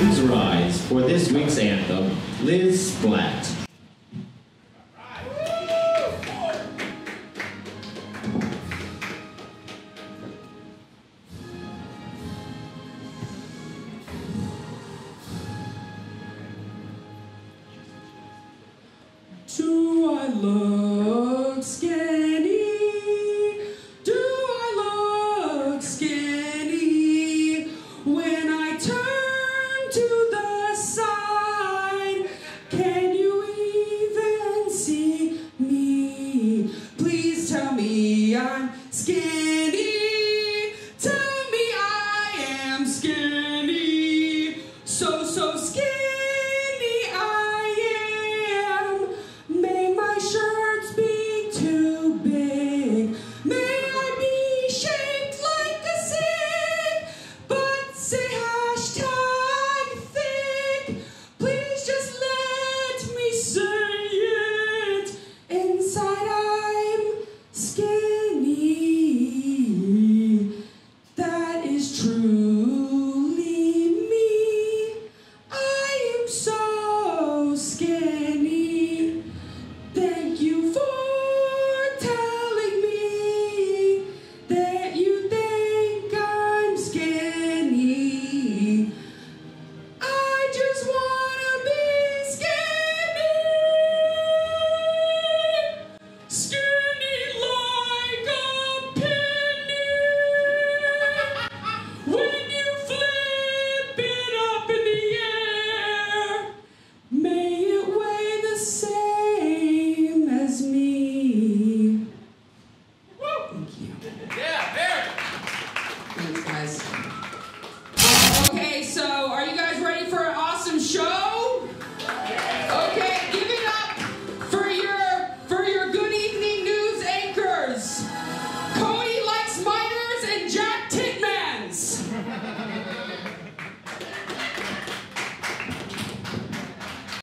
Please rise for this week's anthem, Liz Splatt. To I love I'm skinny. Tell me I am skinny. So, so skinny. true. Thanks, guys.